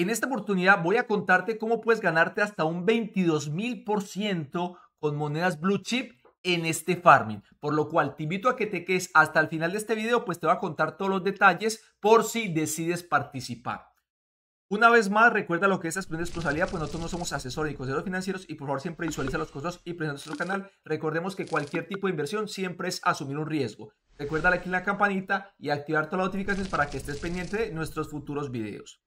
En esta oportunidad voy a contarte cómo puedes ganarte hasta un 22 mil por ciento con monedas blue chip en este farming. Por lo cual te invito a que te quedes hasta el final de este video, pues te voy a contar todos los detalles por si decides participar. Una vez más, recuerda lo que es de responsabilidad, pues nosotros no somos asesores ni consejeros financieros y por favor siempre visualiza los costos y presenta nuestro canal. Recordemos que cualquier tipo de inversión siempre es asumir un riesgo. Recuerda clic en la campanita y activar todas las notificaciones para que estés pendiente de nuestros futuros videos.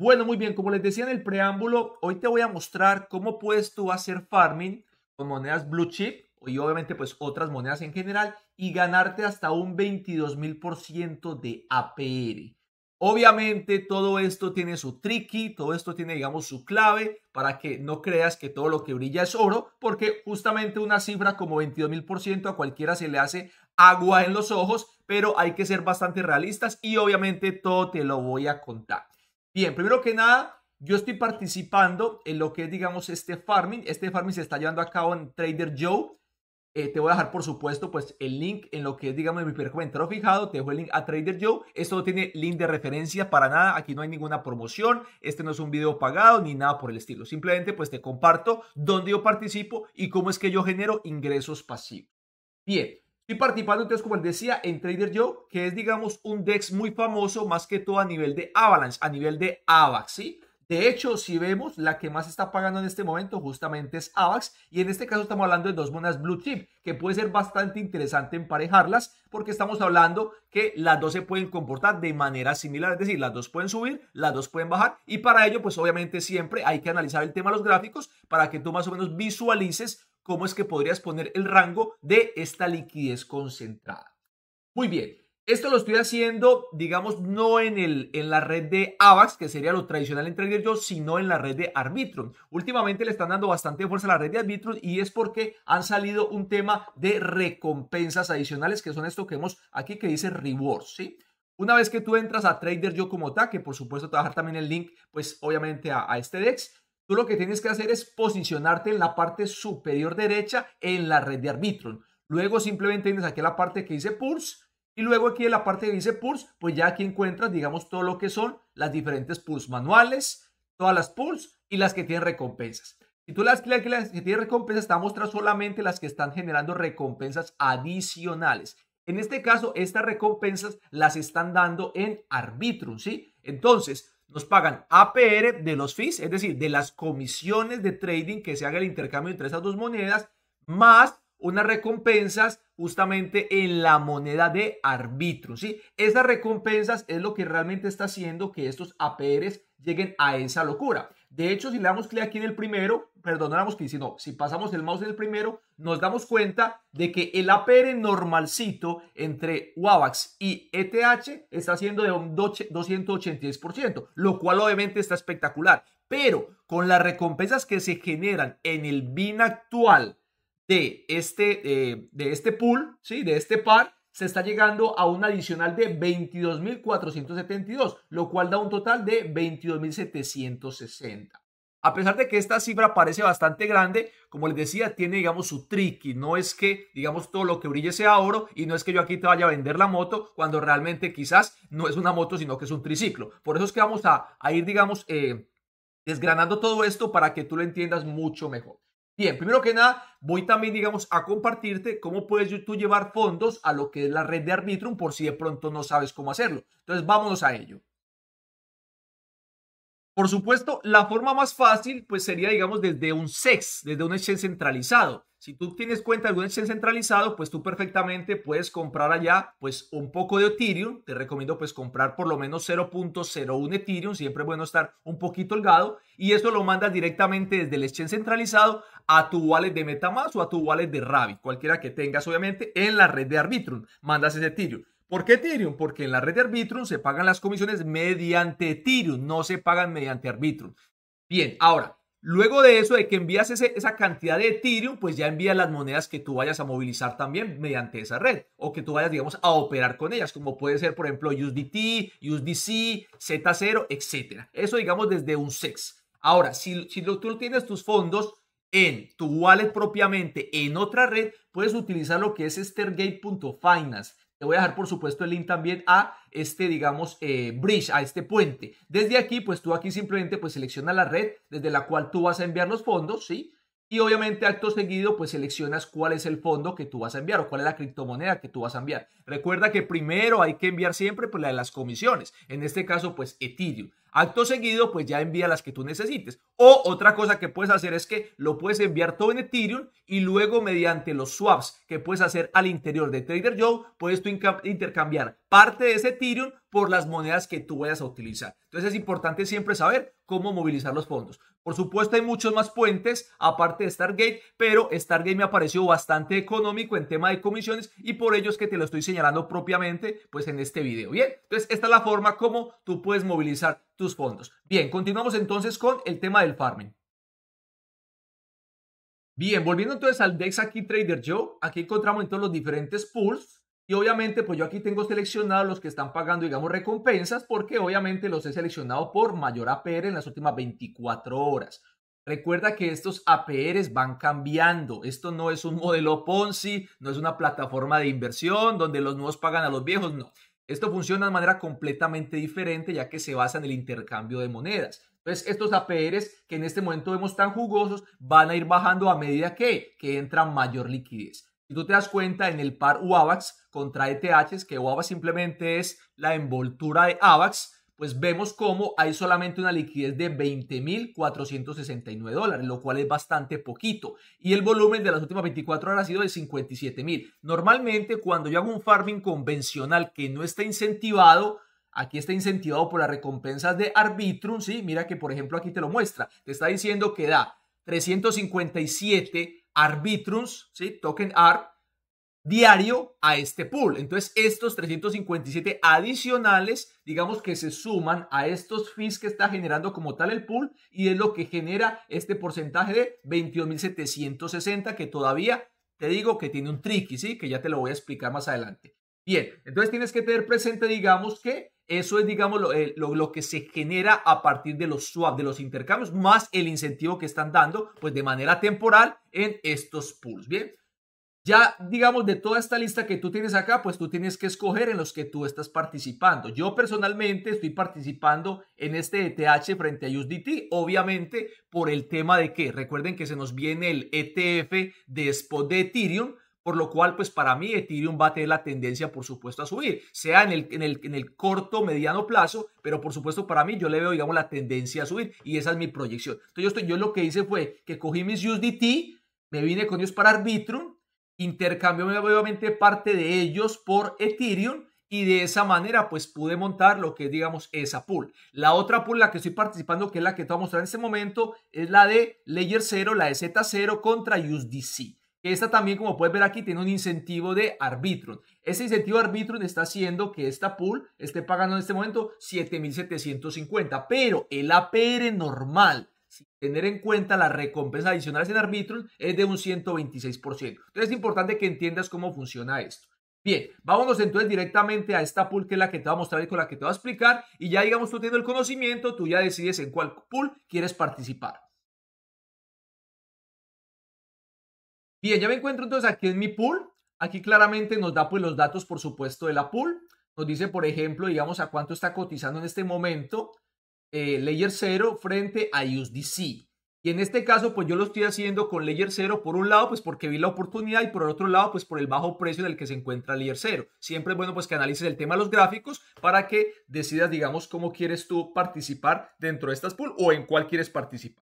Bueno, muy bien, como les decía en el preámbulo, hoy te voy a mostrar cómo puedes tú hacer farming con monedas blue chip y obviamente pues otras monedas en general y ganarte hasta un 22 mil por ciento de APR. Obviamente todo esto tiene su tricky, todo esto tiene digamos su clave para que no creas que todo lo que brilla es oro, porque justamente una cifra como 22 mil por ciento a cualquiera se le hace agua en los ojos, pero hay que ser bastante realistas y obviamente todo te lo voy a contar. Bien, primero que nada, yo estoy participando en lo que es, digamos, este farming. Este farming se está llevando a cabo en Trader Joe. Eh, te voy a dejar, por supuesto, pues el link en lo que es, digamos, mi primer comentario fijado. Te dejo el link a Trader Joe. Esto no tiene link de referencia para nada. Aquí no hay ninguna promoción. Este no es un video pagado ni nada por el estilo. Simplemente, pues te comparto dónde yo participo y cómo es que yo genero ingresos pasivos. Bien, Estoy participando entonces, como les decía, en Trader Joe, que es, digamos, un DEX muy famoso, más que todo a nivel de Avalanche, a nivel de AVAX, ¿sí? De hecho, si vemos, la que más está pagando en este momento justamente es AVAX, y en este caso estamos hablando de dos monedas Blue Chip, que puede ser bastante interesante emparejarlas, porque estamos hablando que las dos se pueden comportar de manera similar, es decir, las dos pueden subir, las dos pueden bajar, y para ello, pues obviamente siempre hay que analizar el tema de los gráficos para que tú más o menos visualices cómo es que podrías poner el rango de esta liquidez concentrada. Muy bien, esto lo estoy haciendo, digamos, no en, el, en la red de AVAX, que sería lo tradicional en Trader Joe, sino en la red de Arbitrum. Últimamente le están dando bastante fuerza a la red de Arbitrum y es porque han salido un tema de recompensas adicionales, que son esto que vemos aquí que dice rewards, ¿sí? Una vez que tú entras a Trader Joe como tal, que por supuesto te voy a dejar también el link, pues obviamente a, a este DEX, Tú lo que tienes que hacer es posicionarte en la parte superior derecha en la red de Arbitrum. Luego simplemente tienes aquí la parte que dice Pulse y luego aquí en la parte que dice Pulse, pues ya aquí encuentras, digamos, todo lo que son las diferentes Pulse manuales, todas las Pulse y las que tienen recompensas. Si tú las que las que tienen recompensas, te va solamente las que están generando recompensas adicionales. En este caso, estas recompensas las están dando en Arbitrum, ¿sí? Entonces, nos pagan APR de los fees, es decir, de las comisiones de trading que se haga el intercambio entre esas dos monedas, más unas recompensas justamente en la moneda de arbitro, ¿sí? Esas recompensas es lo que realmente está haciendo que estos APRs lleguen a esa locura. De hecho, si le damos clic aquí en el primero, perdón, no le damos clic, sino si pasamos el mouse en el primero, nos damos cuenta de que el APR normalcito entre WAVAX y ETH está haciendo de un 286%, lo cual obviamente está espectacular. Pero con las recompensas que se generan en el BIN actual de este, eh, de este pool, ¿sí? de este par, se está llegando a un adicional de 22.472, lo cual da un total de 22.760. A pesar de que esta cifra parece bastante grande, como les decía, tiene, digamos, su tricky. No es que, digamos, todo lo que brille sea oro y no es que yo aquí te vaya a vender la moto cuando realmente quizás no es una moto, sino que es un triciclo. Por eso es que vamos a, ir, digamos, eh, desgranando todo esto para que tú lo entiendas mucho mejor. Bien, primero que nada, voy también, digamos, a compartirte cómo puedes tú llevar fondos a lo que es la red de Arbitrum por si de pronto no sabes cómo hacerlo. Entonces, vámonos a ello. Por supuesto, la forma más fácil pues sería, digamos, desde un SEX, desde un exchange centralizado. Si tú tienes cuenta de algún exchange centralizado, pues tú perfectamente puedes comprar allá pues un poco de Ethereum. Te recomiendo pues comprar por lo menos 0.01 Ethereum, siempre es bueno estar un poquito holgado y eso lo mandas directamente desde el exchange centralizado a tu wallet de MetaMask o a tu wallet de Rabbit, cualquiera que tengas obviamente en la red de Arbitrum. Mandas ese Ethereum. ¿Por qué Ethereum? Porque en la red de Arbitrum se pagan las comisiones mediante Ethereum, no se pagan mediante Arbitrum. Bien, ahora, luego de eso, de que envías esa cantidad de Ethereum, pues ya envías las monedas que tú vayas a movilizar también mediante esa red o que tú vayas, digamos, a operar con ellas, como puede ser, por ejemplo, USDT, USDC, Z0, etc. Eso, digamos, desde un SEX. Ahora, si, si tú tienes tus fondos en tu wallet propiamente en otra red, puedes utilizar lo que es Stargate.finance. Te voy a dejar, por supuesto, el link también a este, digamos, eh, bridge, a este puente. Desde aquí, pues tú aquí simplemente pues selecciona la red desde la cual tú vas a enviar los fondos, ¿sí? Y obviamente acto seguido pues seleccionas cuál es el fondo que tú vas a enviar o cuál es la criptomoneda que tú vas a enviar. Recuerda que primero hay que enviar siempre pues la de las comisiones. En este caso pues Ethereum. Acto seguido, pues ya envía las que tú necesites. O otra cosa que puedes hacer es que lo puedes enviar todo en Ethereum y luego mediante los swaps que puedes hacer al interior de Trader Joe, puedes tú intercambiar parte de ese Ethereum por las monedas que tú vayas a utilizar. Entonces es importante siempre saber cómo movilizar los fondos. Por supuesto hay muchos más puentes aparte de Stargate, pero Stargate me pareció bastante económico en tema de comisiones y por ello es que te lo estoy señalando propiamente pues en este video. Bien, entonces esta es la forma como tú puedes movilizar tus fondos. Bien, continuamos entonces con el tema del farming. Bien, volviendo entonces al DEX aquí Trader Joe, aquí encontramos entonces los diferentes pools y obviamente, pues yo aquí tengo seleccionados los que están pagando, digamos, recompensas, porque obviamente los he seleccionado por mayor APR en las últimas 24 horas. Recuerda que estos APRs van cambiando. Esto no es un modelo Ponzi, no es una plataforma de inversión donde los nuevos pagan a los viejos, no. Esto funciona de manera completamente diferente ya que se basa en el intercambio de monedas. Entonces, estos APRs que en este momento vemos tan jugosos van a ir bajando a medida que, que entra mayor liquidez. Si tú te das cuenta en el par UAVAX contra ETH, que UAVAX simplemente es la envoltura de AVAX, pues vemos cómo hay solamente una liquidez de 20.469 dólares, lo cual es bastante poquito. Y el volumen de las últimas 24 horas ha sido de 57.000. Normalmente cuando yo hago un farming convencional que no está incentivado, aquí está incentivado por las recompensas de Arbitrum, ¿sí? Mira que por ejemplo aquí te lo muestra. Te está diciendo que da 357 Arbitrums, ¿sí? Token ARB, diario a este pool. Entonces, estos 357 adicionales, digamos que se suman a estos fees que está generando como tal el pool y es lo que genera este porcentaje de 22.760 que todavía te digo que tiene un tricky, ¿sí? Que ya te lo voy a explicar más adelante. Bien, entonces tienes que tener presente, digamos, que eso es, digamos, eh, lo, lo, que se genera a partir de los swap, de los intercambios, más el incentivo que están dando, pues de manera temporal en estos pools. Bien, ya, digamos, de toda esta lista que tú tienes acá, pues tú tienes que escoger en los que tú estás participando. Yo personalmente estoy participando en este ETH frente a USDT, obviamente por el tema de que, recuerden que se nos viene el ETF de spot de Ethereum, por lo cual, pues para mí Ethereum va a tener la tendencia, por supuesto, a subir, sea en el, en el, en el corto, mediano plazo, pero por supuesto para mí yo le veo, digamos, la tendencia a subir y esa es mi proyección. Entonces yo, estoy, yo lo que hice fue que cogí mis USDT, me vine con ellos para Arbitrum, intercambié obviamente parte de ellos por Ethereum y de esa manera pues pude montar lo que es digamos esa pool. La otra pool la que estoy participando que es la que te voy a mostrar en este momento es la de Layer 0, la de Z0 contra USDC. Esta también, como puedes ver aquí, tiene un incentivo de Arbitrum. Ese incentivo de Arbitrum está haciendo que esta pool esté pagando en este momento 7.750, pero el APR normal, tener en cuenta las recompensas adicionales en Arbitrum, es de un 126%. Entonces es importante que entiendas cómo funciona esto. Bien, vámonos entonces directamente a esta pool que es la que te va a mostrar y con la que te va a explicar. Y ya digamos, tú teniendo el conocimiento, tú ya decides en cuál pool quieres participar. Bien, ya me encuentro entonces aquí en mi pool. Aquí claramente nos da pues los datos, por supuesto, de la pool. Nos dice, por ejemplo, digamos, a cuánto está cotizando en este momento eh, Layer 0 frente a USDC. Y en este caso, pues yo lo estoy haciendo con Layer 0 por un lado, pues porque vi la oportunidad y por el otro lado, pues por el bajo precio en el que se encuentra Layer 0. Siempre es bueno pues que analices el tema de los gráficos para que decidas, digamos, cómo quieres tú participar dentro de estas pool o en cuál quieres participar.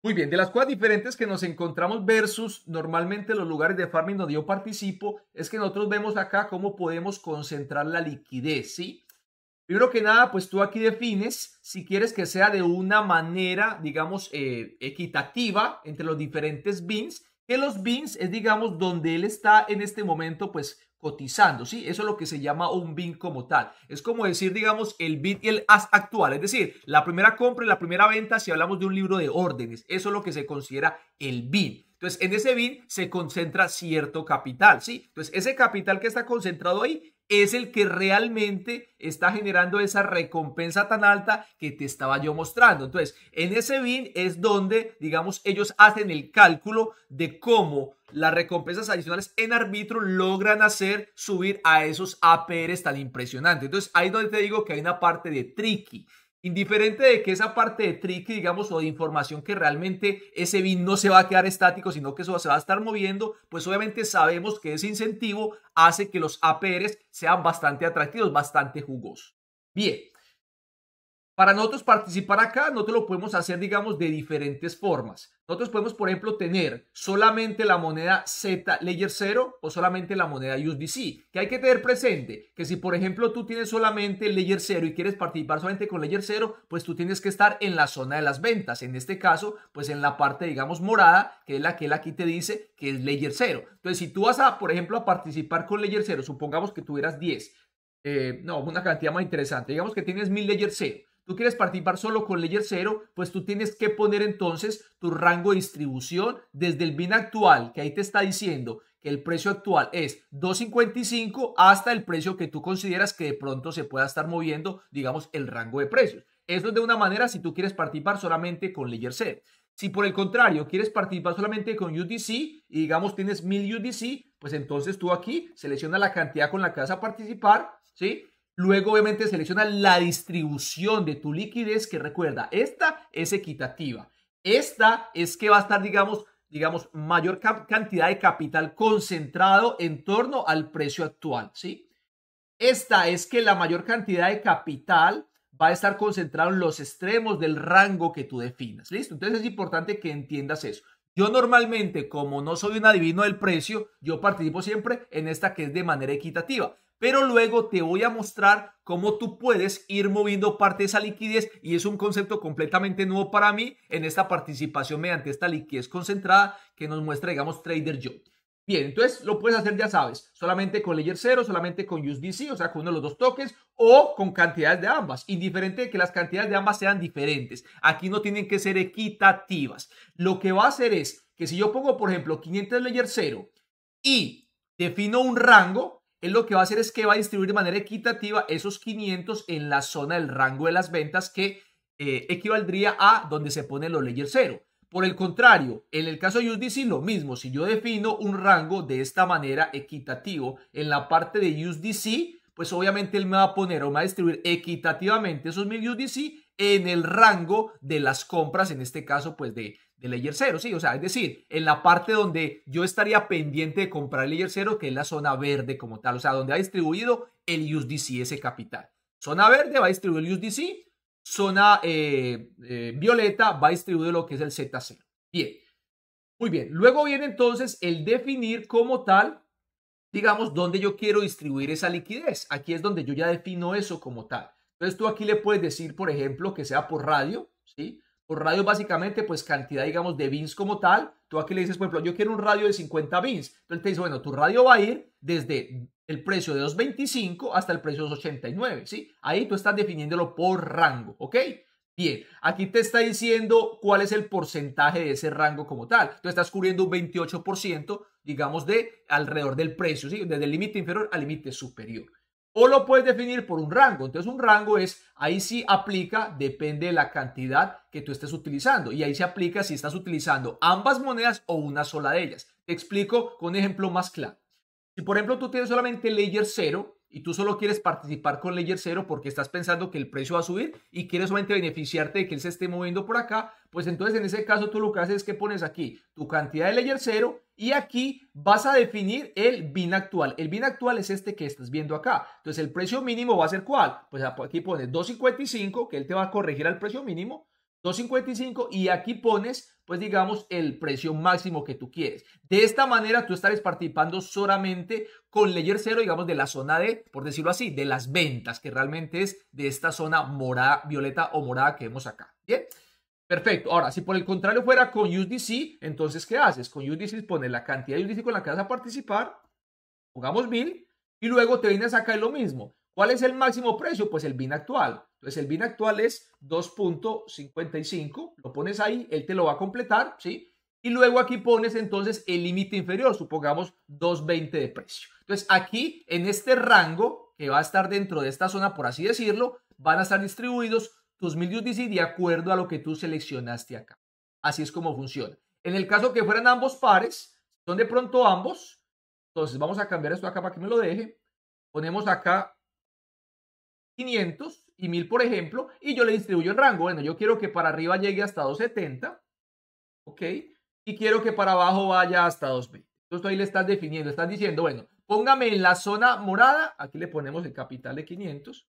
Muy bien, de las cosas diferentes que nos encontramos versus normalmente los lugares de farming donde yo participo, es que nosotros vemos acá cómo podemos concentrar la liquidez, ¿sí? Primero que nada, pues tú aquí defines si quieres que sea de una manera, digamos, eh, equitativa entre los diferentes bins, que los bins es, digamos, donde él está en este momento, pues cotizando, ¿sí? Eso es lo que se llama un BIN como tal. Es como decir, digamos, el BIN y el AS actual, es decir, la primera compra y la primera venta si hablamos de un libro de órdenes. Eso es lo que se considera el BIN. Entonces, en ese BIN se concentra cierto capital, ¿sí? Entonces, ese capital que está concentrado ahí es el que realmente está generando esa recompensa tan alta que te estaba yo mostrando. Entonces, en ese BIN es donde, digamos, ellos hacen el cálculo de cómo las recompensas adicionales en árbitro logran hacer subir a esos APRs tan impresionantes. Entonces, ahí donde te digo que hay una parte de tricky. Indiferente de que esa parte de tricky, digamos, o de información que realmente ese BIN no se va a quedar estático, sino que eso se va a estar moviendo, pues obviamente sabemos que ese incentivo hace que los APRs sean bastante atractivos, bastante jugosos. Bien, para nosotros participar acá, nosotros lo podemos hacer, digamos, de diferentes formas. Nosotros podemos, por ejemplo, tener solamente la moneda Z Layer 0 o solamente la moneda USDC. Que hay que tener presente que si, por ejemplo, tú tienes solamente Layer 0 y quieres participar solamente con Layer 0, pues tú tienes que estar en la zona de las ventas. En este caso, pues en la parte, digamos, morada, que es la que él aquí te dice que es Layer 0. Entonces, si tú vas a, por ejemplo, a participar con Layer 0, supongamos que tuvieras 10. Eh, no, una cantidad más interesante. Digamos que tienes 1000 Layer 0 tú quieres participar solo con Layer 0, pues tú tienes que poner entonces tu rango de distribución desde el BIN actual, que ahí te está diciendo que el precio actual es 2.55 hasta el precio que tú consideras que de pronto se pueda estar moviendo, digamos, el rango de precios. Eso es de una manera si tú quieres participar solamente con Layer 0. Si por el contrario quieres participar solamente con UDC y digamos tienes 1000 UDC, pues entonces tú aquí selecciona la cantidad con la que vas a participar, ¿sí? Luego, obviamente, selecciona la distribución de tu liquidez, que recuerda, esta es equitativa. Esta es que va a estar, digamos, digamos, mayor cantidad de capital concentrado en torno al precio actual, ¿sí? Esta es que la mayor cantidad de capital va a estar concentrado en los extremos del rango que tú definas, ¿listo? Entonces es importante que entiendas eso. Yo normalmente, como no soy un adivino del precio, yo participo siempre en esta que es de manera equitativa pero luego te voy a mostrar cómo tú puedes ir moviendo parte de esa liquidez y es un concepto completamente nuevo para mí en esta participación mediante esta liquidez concentrada que nos muestra, digamos, Trader Joe. Bien, entonces lo puedes hacer, ya sabes, solamente con Layer 0, solamente con USDC, o sea, con uno de los dos tokens, o con cantidades de ambas, indiferente de que las cantidades de ambas sean diferentes. Aquí no tienen que ser equitativas. Lo que va a hacer es que si yo pongo, por ejemplo, 500 Layer 0 y defino un rango, él lo que va a hacer es que va a distribuir de manera equitativa esos 500 en la zona del rango de las ventas que eh, equivaldría a donde se pone los layer 0. Por el contrario, en el caso de USDC lo mismo, si yo defino un rango de esta manera equitativo en la parte de USDC, pues obviamente él me va a poner o me va a distribuir equitativamente esos 1000 USDC en el rango de las compras, en este caso pues de, de Layer 0, ¿sí? O sea, es decir, en la parte donde yo estaría pendiente de comprar Layer 0, que es la zona verde como tal, o sea, donde ha distribuido el USDC, ese capital. Zona verde va a distribuir el USDC, zona eh, eh, violeta va a distribuir lo que es el Z0. Bien, muy bien. Luego viene entonces el definir como tal, digamos, dónde yo quiero distribuir esa liquidez. Aquí es donde yo ya defino eso como tal. Entonces tú aquí le puedes decir, por ejemplo, que sea por radio, ¿sí? Por radio básicamente, pues cantidad, digamos, de bins como tal. Tú aquí le dices, por ejemplo, yo quiero un radio de 50 bins. Entonces te dice, bueno, tu radio va a ir desde el precio de 2.25 hasta el precio de 2.89, ¿sí? Ahí tú estás definiéndolo por rango, ¿ok? Bien, aquí te está diciendo cuál es el porcentaje de ese rango como tal. Tú estás cubriendo un 28%, digamos, de alrededor del precio, ¿sí? Desde el límite inferior al límite superior o lo puedes definir por un rango. Entonces un rango es, ahí sí aplica, depende de la cantidad que tú estés utilizando. Y ahí se aplica si estás utilizando ambas monedas o una sola de ellas. Te explico con un ejemplo más claro. Si por ejemplo tú tienes solamente layer 0 y tú solo quieres participar con layer 0 porque estás pensando que el precio va a subir y quieres solamente beneficiarte de que él se esté moviendo por acá, pues entonces en ese caso tú lo que haces es que pones aquí tu cantidad de layer 0 y aquí vas a definir el BIN actual. El BIN actual es este que estás viendo acá. Entonces, el precio mínimo va a ser ¿cuál? Pues aquí pones 2.55, que él te va a corregir al precio mínimo. 2.55 y aquí pones, pues digamos, el precio máximo que tú quieres. De esta manera tú estares participando solamente con Layer 0, digamos, de la zona de, por decirlo así, de las ventas, que realmente es de esta zona morada, violeta o morada que vemos acá. Bien. Perfecto. Ahora, si por el contrario fuera con USDC, entonces, ¿qué haces? Con USDC pones la cantidad de USDC con la que vas a participar, pongamos 1000, y luego te vienes a sacar lo mismo. ¿Cuál es el máximo precio? Pues el BIN actual. Entonces, el BIN actual es 2.55, lo pones ahí, él te lo va a completar, ¿sí? Y luego aquí pones entonces el límite inferior, supongamos 2.20 de precio. Entonces aquí en este rango que va a estar dentro de esta zona, por así decirlo, van a estar distribuidos tus USDC de acuerdo a lo que tú seleccionaste acá. Así es como funciona. En el caso que fueran ambos pares, son de pronto ambos. Entonces vamos a cambiar esto acá para que me lo deje. Ponemos acá 500 y 1000, por ejemplo, y yo le distribuyo el rango. Bueno, yo quiero que para arriba llegue hasta 270, ¿ok? Y quiero que para abajo vaya hasta 220. Entonces ahí le estás definiendo, estás diciendo, bueno, póngame en la zona morada, aquí le ponemos el capital de 500,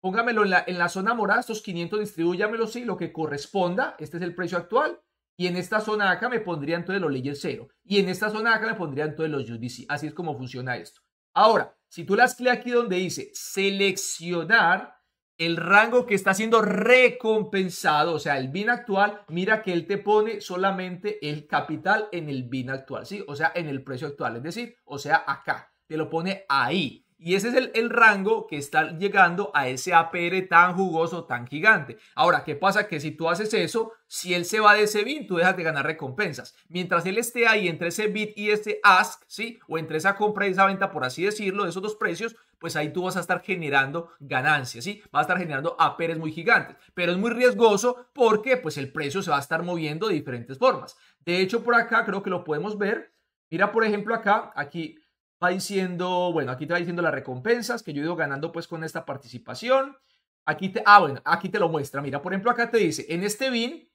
póngamelo en la, en la zona morada, estos 500 distribúyamelo, sí, lo que corresponda, este es el precio actual, y en esta zona acá me pondría entonces los leyes cero, y en esta zona acá me pondría entonces los UDC, así es como funciona esto. Ahora, si tú das clic aquí donde dice seleccionar, el rango que está siendo recompensado, o sea, el BIN actual, mira que él te pone solamente el capital en el BIN actual, ¿sí? O sea, en el precio actual, es decir, o sea, acá, te lo pone ahí. Y ese es el, rango que está llegando a ese APR tan jugoso, tan gigante. Ahora, ¿qué pasa? Que si tú haces eso, si él se va de ese BIN, tú dejas de ganar recompensas. Mientras él esté ahí entre ese bid y ese ask, ¿sí? O entre esa compra y esa venta, por así decirlo, de esos dos precios, pues ahí tú vas a estar generando ganancias, ¿sí? Vas a estar generando APRs muy gigantes. Pero es muy riesgoso porque pues el precio se va a estar moviendo de diferentes formas. De hecho, por acá creo que lo podemos ver. Mira, por ejemplo, acá, aquí va diciendo, bueno, aquí te va diciendo las recompensas que yo he ido ganando pues con esta participación. Aquí te, ah, bueno, aquí te lo muestra. Mira, por ejemplo, acá te dice, en este BIN,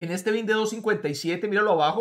en este BIN de 2.57, míralo abajo,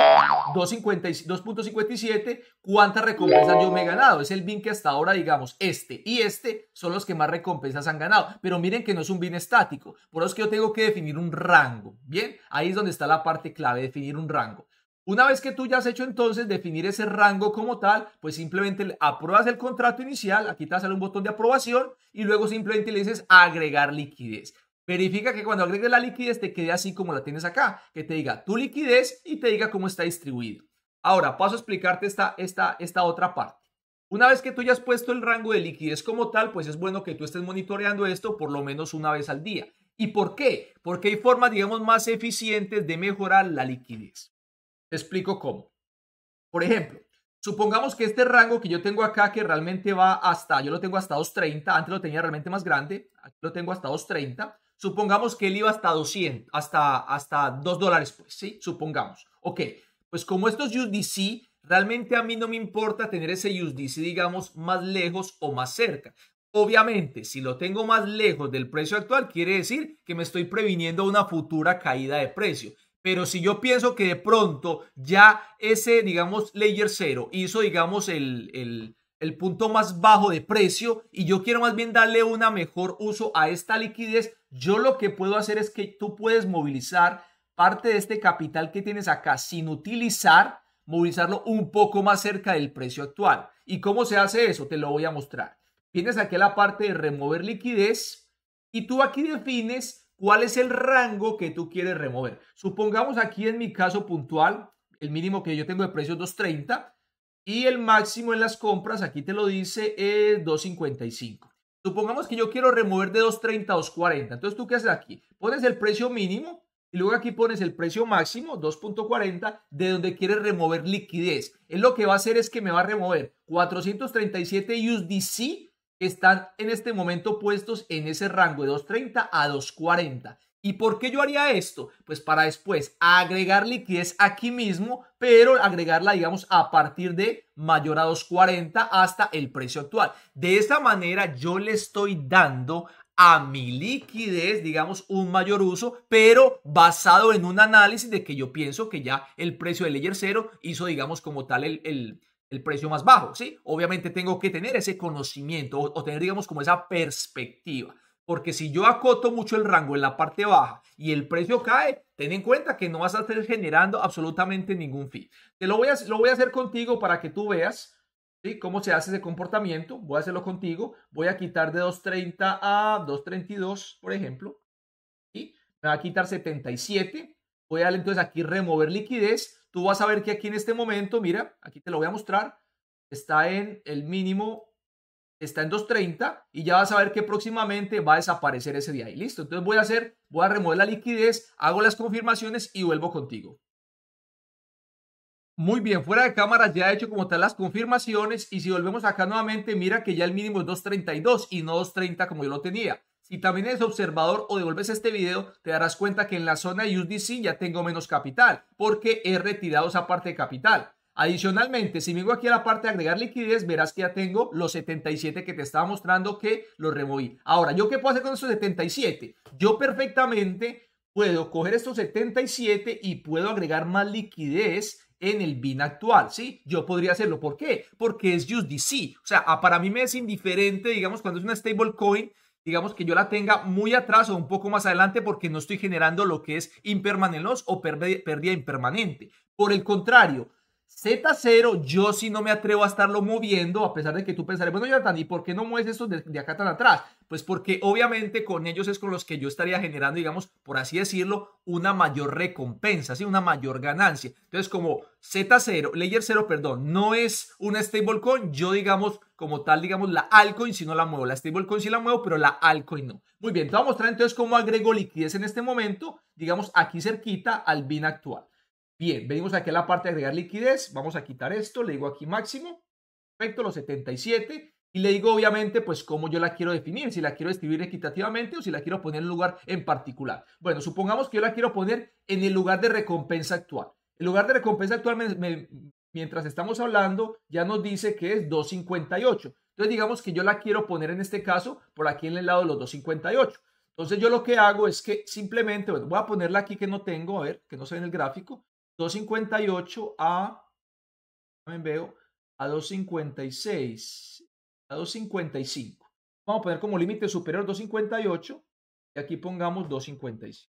2.57, ¿cuántas recompensas yo me he ganado? Es el BIN que hasta ahora, digamos, este y este son los que más recompensas han ganado. Pero miren que no es un BIN estático, por eso es que yo tengo que definir un rango, ¿bien? Ahí es donde está la parte clave, definir un rango. Una vez que tú ya has hecho entonces definir ese rango como tal, pues simplemente apruebas el contrato inicial, aquí te sale un botón de aprobación y luego simplemente le dices agregar liquidez. Verifica que cuando agregues la liquidez te quede así como la tienes acá, que te diga tu liquidez y te diga cómo está distribuido. Ahora paso a explicarte esta, esta, esta otra parte. Una vez que tú ya has puesto el rango de liquidez como tal, pues es bueno que tú estés monitoreando esto por lo menos una vez al día. ¿Y por qué? Porque hay formas, digamos, más eficientes de mejorar la liquidez. Explico cómo. Por ejemplo, supongamos que este rango que yo tengo acá, que realmente va hasta, yo lo tengo hasta 230, antes lo tenía realmente más grande, lo tengo hasta 230. Supongamos que él iba hasta 200, hasta, hasta 2 dólares, pues, ¿sí? Supongamos. Ok, pues como estos USDC, realmente a mí no me importa tener ese USDC, digamos, más lejos o más cerca. Obviamente, si lo tengo más lejos del precio actual, quiere decir que me estoy previniendo una futura caída de precio. Pero si yo pienso que de pronto ya ese, digamos, layer 0 hizo, digamos, el, el, punto más bajo de precio y yo quiero más bien darle una mejor uso a esta liquidez, yo lo que puedo hacer es que tú puedes movilizar parte de este capital que tienes acá sin utilizar, movilizarlo un poco más cerca del precio actual. ¿Y cómo se hace eso? Te lo voy a mostrar. Tienes aquí la parte de remover liquidez y tú aquí defines cuál es el rango que tú quieres remover. Supongamos aquí en mi caso puntual, el mínimo que yo tengo de precio es 230 y el máximo en las compras, aquí te lo dice, es 255. Supongamos que yo quiero remover de 230 a 240. Entonces, ¿tú qué haces aquí? Pones el precio mínimo y luego aquí pones el precio máximo, 2.40, de donde quieres remover liquidez. Él lo que va a hacer es que me va a remover 437 USDC están en este momento puestos en ese rango de 230 a 240. ¿Y por qué yo haría esto? Pues para después agregar liquidez aquí mismo, pero agregarla, digamos, a partir de mayor a 240 hasta el precio actual. De esta manera yo le estoy dando a mi liquidez, digamos, un mayor uso, pero basado en un análisis de que yo pienso que ya el precio del Layer 0 hizo, digamos, como tal el, el el precio más bajo, ¿sí? Obviamente tengo que tener ese conocimiento o, tener, digamos, como esa perspectiva. Porque si yo acoto mucho el rango en la parte baja y el precio cae, ten en cuenta que no vas a estar generando absolutamente ningún fee. Te lo voy a, lo voy a hacer contigo para que tú veas ¿sí? cómo se hace ese comportamiento. Voy a hacerlo contigo. Voy a quitar de 230 a 232, por ejemplo. y Me va a quitar 77. Voy a entonces aquí remover liquidez tú vas a ver que aquí en este momento, mira, aquí te lo voy a mostrar, está en el mínimo, está en 230 y ya vas a ver que próximamente va a desaparecer ese día. Y listo, entonces voy a hacer, voy a remover la liquidez, hago las confirmaciones y vuelvo contigo. Muy bien, fuera de cámara ya he hecho como tal las confirmaciones y si volvemos acá nuevamente, mira que ya el mínimo es 2.32 y no 2.30 como yo lo tenía. Si también eres observador o devuelves este video, te darás cuenta que en la zona de USDC ya tengo menos capital porque he retirado esa parte de capital. Adicionalmente, si vengo aquí a la parte de agregar liquidez, verás que ya tengo los 77 que te estaba mostrando que los removí. Ahora, ¿yo qué puedo hacer con estos 77? Yo perfectamente puedo coger estos 77 y puedo agregar más liquidez en el BIN actual, ¿sí? Yo podría hacerlo. ¿Por qué? Porque es USDC. O sea, para mí me es indiferente, digamos, cuando es una stablecoin, digamos que yo la tenga muy atrás o un poco más adelante porque no estoy generando lo que es impermanent loss o pérdida impermanente. Por el contrario, Z0, yo sí no me atrevo a estarlo moviendo, a pesar de que tú pensarás, bueno, Jonathan, ¿y por qué no mueves esto de, acá tan atrás? Pues porque obviamente con ellos es con los que yo estaría generando, digamos, por así decirlo, una mayor recompensa, ¿sí? una mayor ganancia. Entonces, como Z0, Layer 0, perdón, no es una stablecoin, yo digamos, como tal, digamos, la altcoin si no la muevo, la stablecoin sí la muevo, pero la altcoin no. Muy bien, te voy a mostrar entonces cómo agrego liquidez en este momento, digamos, aquí cerquita al BIN actual. Bien, venimos aquí a la parte de agregar liquidez. Vamos a quitar esto. Le digo aquí máximo. Perfecto, los 77. Y le digo obviamente pues cómo yo la quiero definir. Si la quiero distribuir equitativamente o si la quiero poner en un lugar en particular. Bueno, supongamos que yo la quiero poner en el lugar de recompensa actual. El lugar de recompensa actual, mientras estamos hablando, ya nos dice que es 258. Entonces digamos que yo la quiero poner en este caso por aquí en el lado de los 258. Entonces yo lo que hago es que simplemente, bueno, voy a ponerla aquí que no tengo, a ver, que no se ve en el gráfico. 258 a, también veo, a 256, a 255. Vamos a poner como límite superior 258 y aquí pongamos 255.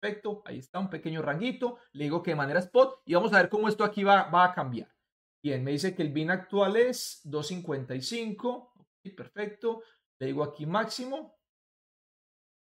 Perfecto, ahí está un pequeño ranguito. Le digo que de manera spot y vamos a ver cómo esto aquí va, va a cambiar. Bien, me dice que el BIN actual es 255. perfecto. Le digo aquí máximo.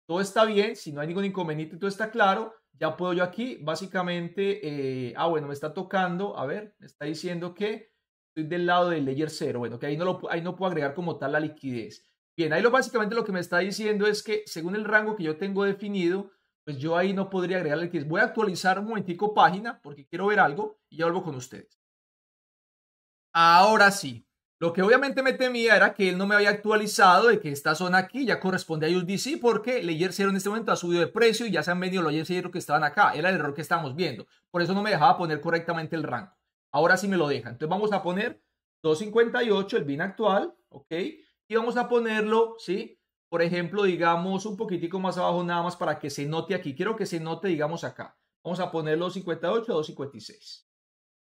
Todo está bien, si no hay ningún inconveniente, todo está claro ya puedo yo aquí básicamente, eh, ah, bueno, me está tocando, a ver, me está diciendo que estoy del lado del layer 0, bueno, que ahí no, lo, ahí no puedo agregar como tal la liquidez. Bien, ahí lo básicamente lo que me está diciendo es que según el rango que yo tengo definido, pues yo ahí no podría agregar la liquidez. Voy a actualizar un momentico página porque quiero ver algo y ya vuelvo con ustedes. Ahora sí, lo que obviamente me temía era que él no me había actualizado de que esta zona aquí ya corresponde a USDC porque Layer 0 en este momento ha subido de precio y ya se han venido los Layer 0 que estaban acá. Era el error que estábamos viendo. Por eso no me dejaba poner correctamente el rango. Ahora sí me lo deja. Entonces vamos a poner 258, el BIN actual, ¿ok? Y vamos a ponerlo, ¿sí? Por ejemplo, digamos un poquitico más abajo nada más para que se note aquí. Quiero que se note, digamos acá. Vamos a ponerlo 258 256.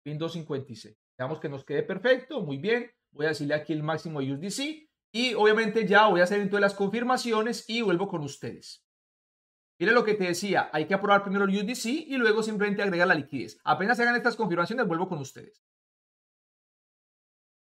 BIN 256. Veamos que nos quede perfecto, muy bien voy a decirle aquí el máximo USDC y obviamente ya voy a hacer entonces las confirmaciones y vuelvo con ustedes. Mire lo que te decía, hay que aprobar primero el USDC y luego simplemente agregar la liquidez. Apenas se hagan estas confirmaciones, vuelvo con ustedes.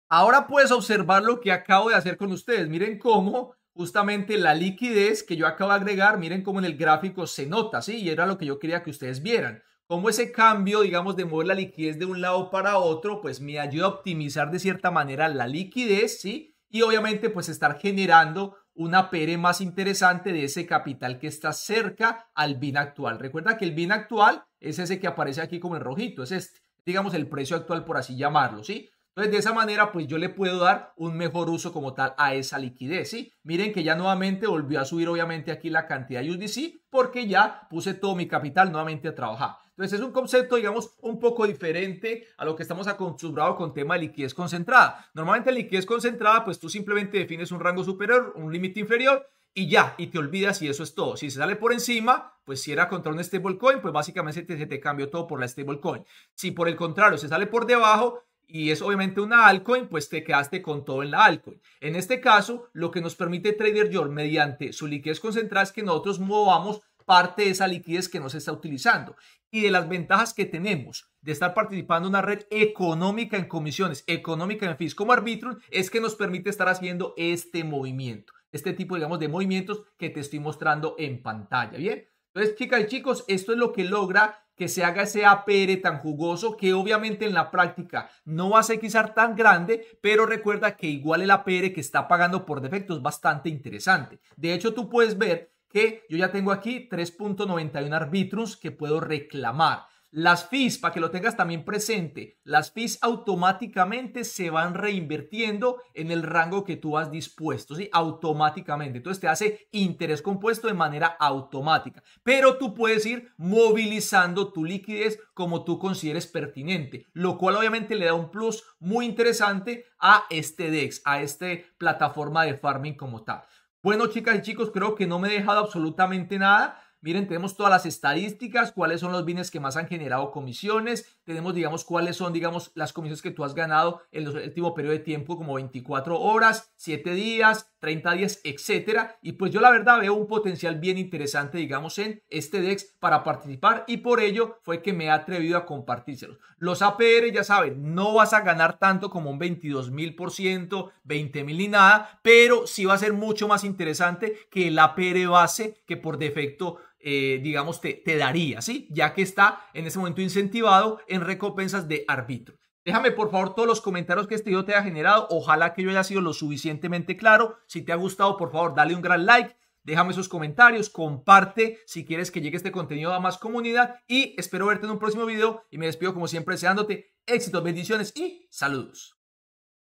Ahora puedes observar lo que acabo de hacer con ustedes. Miren cómo justamente la liquidez que yo acabo de agregar, miren cómo en el gráfico se nota, ¿sí? Y era lo que yo quería que ustedes vieran cómo ese cambio, digamos, de mover la liquidez de un lado para otro, pues me ayuda a optimizar de cierta manera la liquidez, ¿sí? Y obviamente, pues estar generando una PR más interesante de ese capital que está cerca al BIN actual. Recuerda que el BIN actual es ese que aparece aquí como en rojito, es este, digamos, el precio actual, por así llamarlo, ¿sí? Entonces, de esa manera, pues yo le puedo dar un mejor uso como tal a esa liquidez, ¿sí? Miren que ya nuevamente volvió a subir, obviamente, aquí la cantidad de USDC porque ya puse todo mi capital nuevamente a trabajar. Entonces, es un concepto, digamos, un poco diferente a lo que estamos acostumbrados con tema de liquidez concentrada. Normalmente, liquidez concentrada, pues tú simplemente defines un rango superior, un límite inferior y ya, y te olvidas y eso es todo. Si se sale por encima, pues si era contra un stablecoin, pues básicamente se te, te cambió todo por la stablecoin. Si por el contrario se sale por debajo, y es obviamente una altcoin, pues te quedaste con todo en la altcoin. En este caso, lo que nos permite Trader Joe mediante su liquidez concentrada es que nosotros movamos parte de esa liquidez que no se está utilizando. Y de las ventajas que tenemos de estar participando en una red económica en comisiones, económica en fees como Arbitrum, es que nos permite estar haciendo este movimiento, este tipo, digamos, de movimientos que te estoy mostrando en pantalla. Bien, entonces, chicas y chicos, esto es lo que logra que se haga ese APR tan jugoso que obviamente en la práctica no va a ser quizás tan grande, pero recuerda que igual el APR que está pagando por defecto es bastante interesante. De hecho, tú puedes ver que yo ya tengo aquí 3.91 arbitrums que puedo reclamar. Las fees, para que lo tengas también presente, las fees automáticamente se van reinvirtiendo en el rango que tú has dispuesto, ¿sí? Automáticamente. Entonces te hace interés compuesto de manera automática. Pero tú puedes ir movilizando tu liquidez como tú consideres pertinente, lo cual obviamente le da un plus muy interesante a este DEX, a esta plataforma de farming como tal. Bueno, chicas y chicos, creo que no me he dejado absolutamente nada. Miren, tenemos todas las estadísticas, cuáles son los bienes que más han generado comisiones, tenemos, digamos, cuáles son, digamos, las comisiones que tú has ganado en el último periodo de tiempo, como 24 horas, 7 días, 30 días, etcétera. Y pues yo la verdad veo un potencial bien interesante, digamos, en este DEX para participar y por ello fue que me he atrevido a compartírselos. Los APR, ya saben, no vas a ganar tanto como un 22 mil por ciento, 20 mil ni nada, pero sí va a ser mucho más interesante que el APR base que por defecto eh, digamos, te, te daría, ¿sí? Ya que está en ese momento incentivado en recompensas de árbitro. Déjame por favor todos los comentarios que este video te haya generado. Ojalá que yo haya sido lo suficientemente claro. Si te ha gustado, por favor, dale un gran like. Déjame esos comentarios, comparte si quieres que llegue este contenido a más comunidad y espero verte en un próximo video y me despido como siempre deseándote éxitos, bendiciones y saludos.